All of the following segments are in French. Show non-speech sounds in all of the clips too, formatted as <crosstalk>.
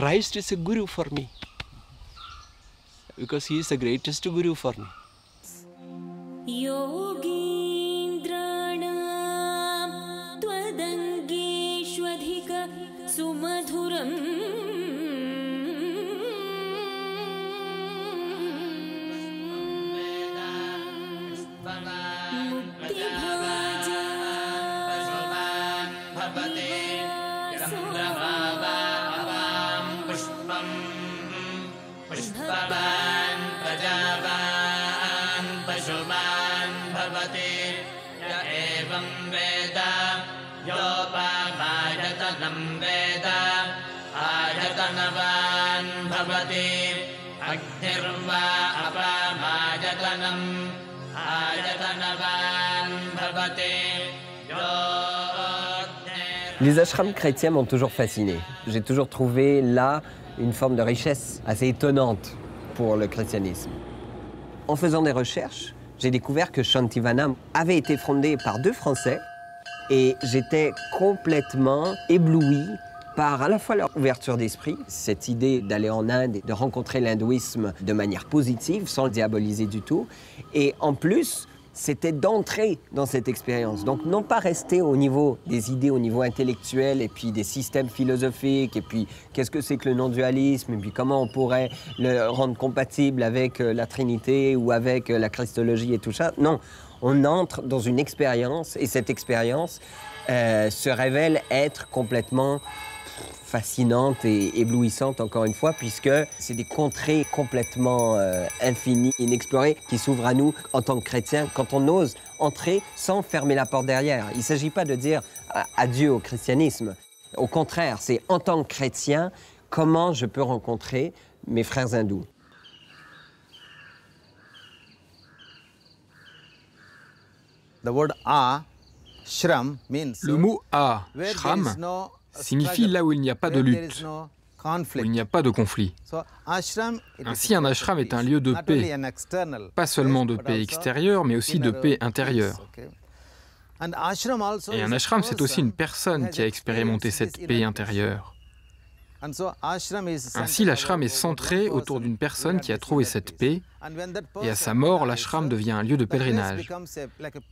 Christ is a guru for me because he is the greatest guru for me. Your भवति य एवं वेद योपामायतनं वेद आयतनवान् भवति अग्निर्वा अपामायतनम् आयतनवान् भवति योऽग्निर् Les ashrams chrétiens m'ont toujours fasciné. J'ai toujours trouvé là une forme de richesse assez étonnante pour le christianisme. En faisant des recherches, j'ai découvert que Shantivanam avait été fondé par deux Français et j'étais complètement ébloui par à la fois leur ouverture d'esprit, cette idée d'aller en Inde et de rencontrer l'hindouisme de manière positive, sans le diaboliser du tout, et en plus, c'était d'entrer dans cette expérience. Donc non pas rester au niveau des idées, au niveau intellectuel, et puis des systèmes philosophiques, et puis qu'est-ce que c'est que le non-dualisme, et puis comment on pourrait le rendre compatible avec euh, la Trinité ou avec euh, la Christologie et tout ça. Non, on entre dans une expérience, et cette expérience euh, se révèle être complètement fascinante et éblouissante encore une fois puisque c'est des contrées complètement euh, infinies, inexplorées qui s'ouvrent à nous en tant que chrétiens quand on ose entrer sans fermer la porte derrière. Il ne s'agit pas de dire adieu au christianisme. Au contraire, c'est en tant que chrétien comment je peux rencontrer mes frères hindous. The word a, shram, means Le mot A, there shram, signifie là où il n'y a pas de lutte, où il n'y a pas de conflit. Ainsi, un ashram est un lieu de paix. Pas seulement de paix extérieure, mais aussi de paix intérieure. Et un ashram, c'est aussi une person personne qui a expérimenté cette paix intérieure. Ainsi, l'ashram est centré autour person d'une who personne qui a this trouvé cette peace. paix, et à sa mort, l'ashram devient un lieu de pèlerinage,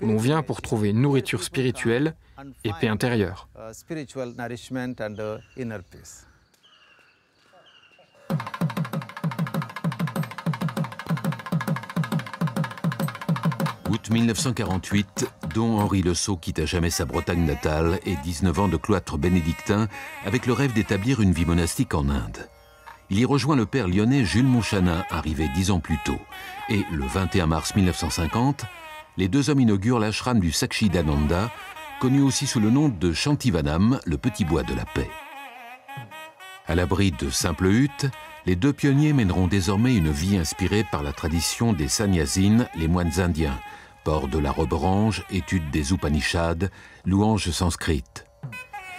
où l'on vient pour pilgrimage, trouver une nourriture spirituelle et paix intérieure. uh, spiritual nourishment and uh, inner peace. Août 1948, Don Henri Le Sceau quitte à jamais sa Bretagne natale et 19 ans de cloître bénédictin avec le rêve d'établir une vie monastique en Inde. Il y rejoint le père lyonnais Jules Monchanin, arrivé dix ans plus tôt. Et le 21 mars 1950, les deux hommes inaugurent l'ashram du Sakshidananda, connu aussi sous le nom de Shantivanam, le petit bois de la paix. À l'abri de simples huttes, les deux pionniers mèneront désormais une vie inspirée par la tradition des sannyasines, les moines indiens, de la robe orange, étude des Upanishads, louanges sanskrites.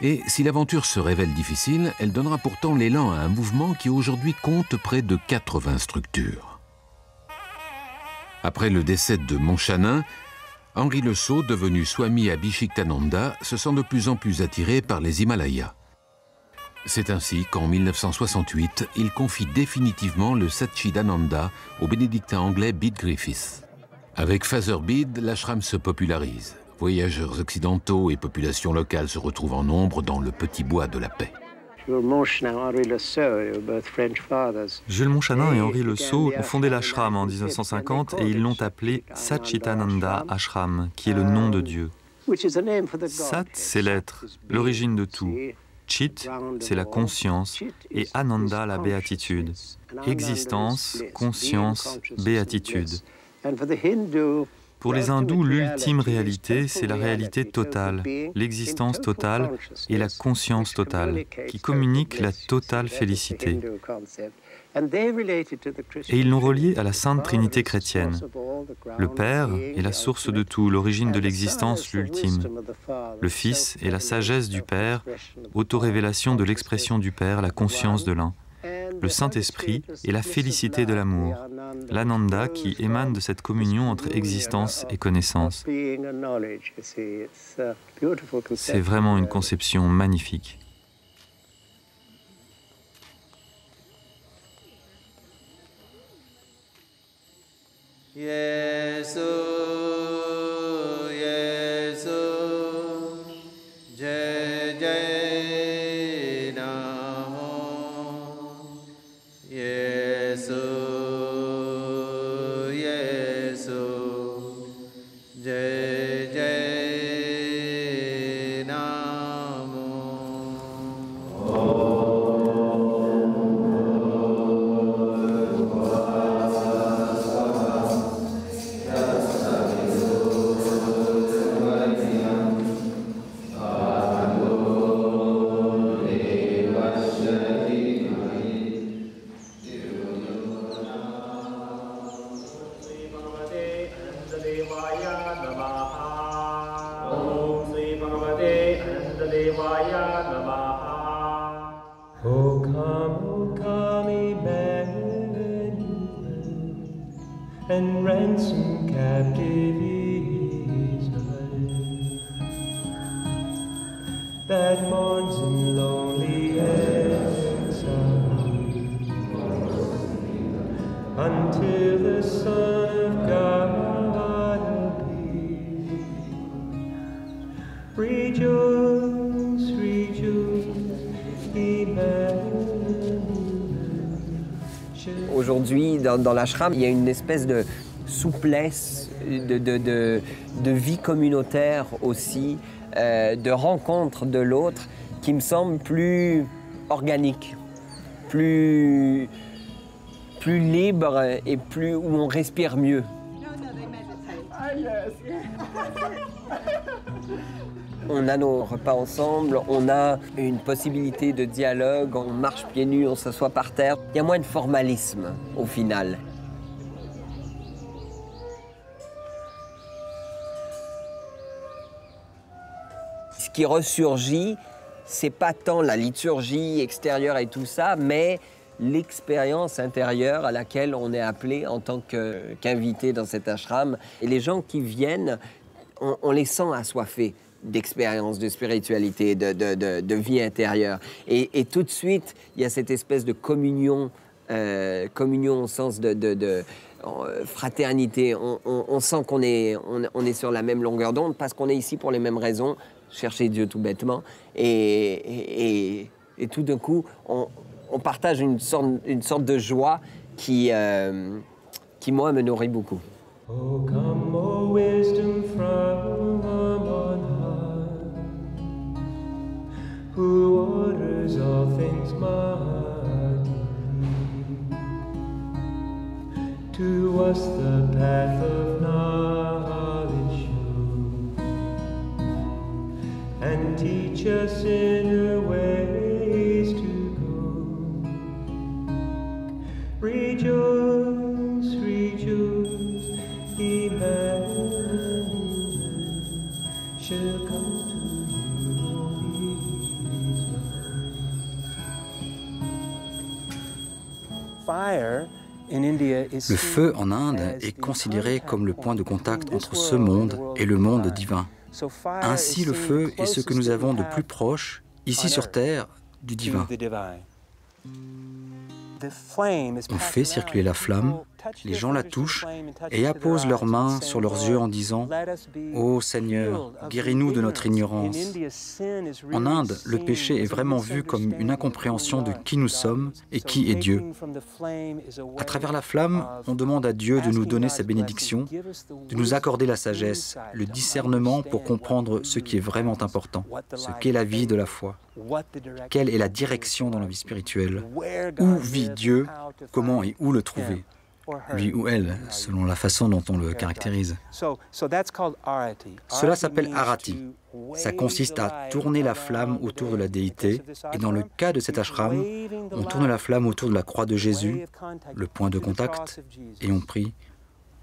Et si l'aventure se révèle difficile, elle donnera pourtant l'élan à un mouvement qui aujourd'hui compte près de 80 structures. Après le décès de Monchanin, Henri Le Sceau, devenu Swami Abhishektananda, se sent de plus en plus attiré par les Himalayas. C'est ainsi qu'en 1968, il confie définitivement le Satchidananda au bénédictin anglais Bede Griffiths. Avec Father Bede, l'ashram se popularise. Voyageurs occidentaux et populations locales se retrouvent en nombre dans le petit bois de la paix. Jules Monchanin et Henri Le Sceau ont fondé l'ashram en 1950 et ils l'ont appelé Satchitananda Ashram, qui est le nom de Dieu. Sat, c'est l'être, l'origine de tout. Chit, c'est la conscience, et Ananda, la béatitude. Existence, conscience, béatitude. Pour les hindous, l'ultime réalité, c'est la réalité totale, l'existence totale et la conscience totale, qui communiquent la totale félicité. Et ils l'ont relié à la Sainte Trinité chrétienne. Le Père est la source de tout, l'origine de l'existence, l'ultime. Le Fils est la sagesse du Père, autorévélation de l'expression du Père, la conscience de l'un le Saint-Esprit et la félicité de l'amour, l'ananda qui émane de cette communion entre existence et connaissance. C'est vraiment une conception magnifique. Oh. And ransom captive Israel that mourns in lonely exile. Until the Son of God Aujourd'hui, dans, dans l'ashram, il y a une espèce de souplesse, de, de- de- de vie communautaire aussi, euh, de rencontre de l'autre, qui me semble plus organique, plus, plus libre et plus où on respire mieux. <laughs> On a nos repas ensemble, on a une possibilité de dialogue, on marche pieds nus, on s'assoit par terre. Il y a moins de formalisme au final. Ce qui ressurgit, c'est pas tant la liturgie extérieure et tout ça, mais l'expérience intérieure à laquelle on est appelé en tant qu'invité dans cet ashram. Et les gens qui viennent, on, on les sent assoiffés d'expérience, de spiritualité, de, de- de- vie intérieure. Et, tout de suite, il y a cette espèce de communion, euh, communion au sens de, de- euh, fraternité. On, sent qu'on est, on, est sur la même longueur d'onde parce qu'on est ici pour les mêmes raisons, chercher Dieu tout bêtement. Et, et- tout d'un coup, on, partage une sorte, une sorte de joie qui, euh, qui, moi, me nourrit beaucoup. Oh, come, O teach us in her ways to go. Rejoice, rejoice, Emmanuel shall come to you, Le feu en Inde est considéré comme le point de contact entre ce monde et le monde divin. Ainsi, le feu est ce que nous avons de plus proche, ici sur Terre, du divin. On fait circuler la flamme, les gens la touchent et apposent leurs mains sur leurs yeux en disant ⁇ Ô Seigneur, guéris-nous de notre ignorance ⁇ En Inde, le péché est vraiment vu comme une incompréhension de qui nous sommes et qui est Dieu. À travers la flamme, on demande à Dieu de nous donner sa bénédiction, de nous accorder la sagesse, le discernement pour comprendre ce qui est vraiment important, ce qu'est la vie de la foi, quelle est la direction dans la vie spirituelle, où vit Dieu, comment et où le trouver, lui ou elle, selon la façon dont on le caractérise. Cela s'appelle arati. Ça consiste à tourner la flamme autour de la déité, et dans le cas de cet ashram, on tourne la flamme autour de la croix de Jésus, le point de contact, et on prie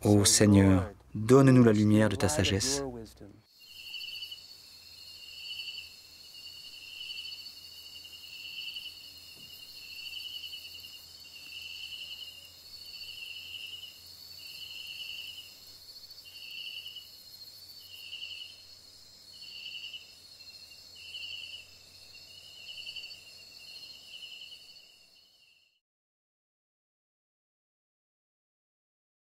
Ô Seigneur, donne-nous la lumière de ta sagesse.